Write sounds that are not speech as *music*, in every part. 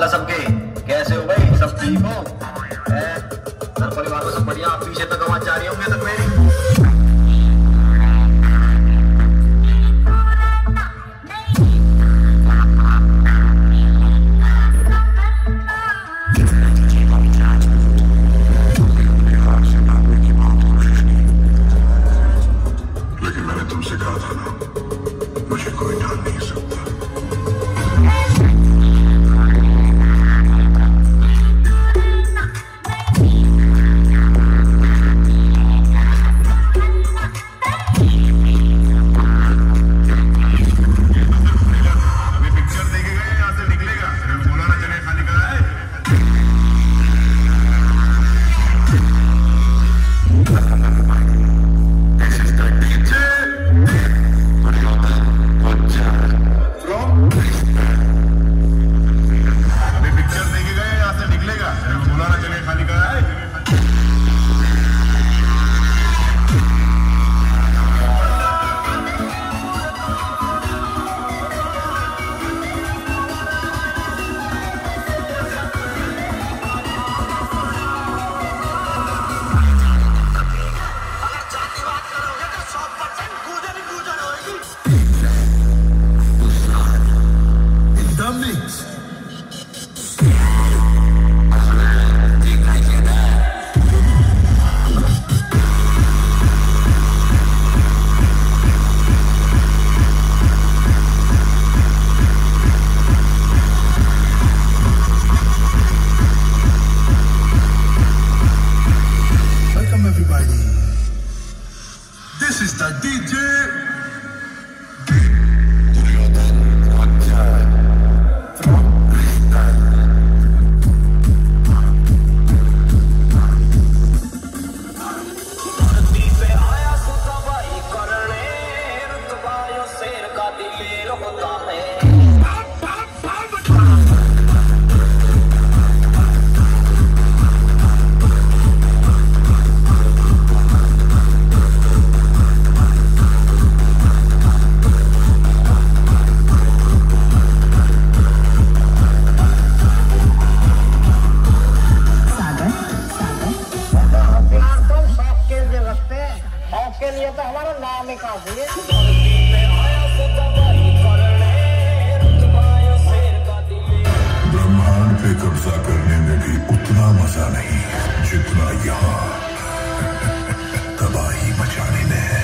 सबके। कैसे हो भाई? सब ठीक हो? घर परिवार को सब बढ़िया? पीछे तक आवाज़ जा रही होंगे तक मेरी। लेकिन मैंने तुमसे कहा था ना, मुझे कोई डाल नहीं सकता। C'est sister DJ तो हमारा नाम ही काफ़ी है। ब्रह्मांड पे कब्जा करने में भी उतना मज़ा नहीं जितना यहाँ। *laughs* तबाही मचाने में है।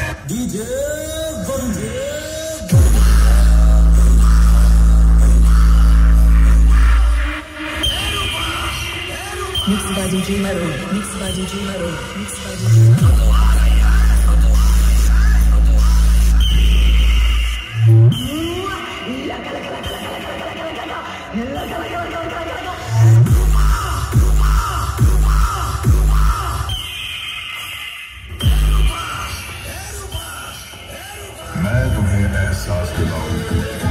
मिक्स बाय डीजे मरो मिक्स बाय डीजे मरो मिक्स बाय डीजे मरो Hand in ass as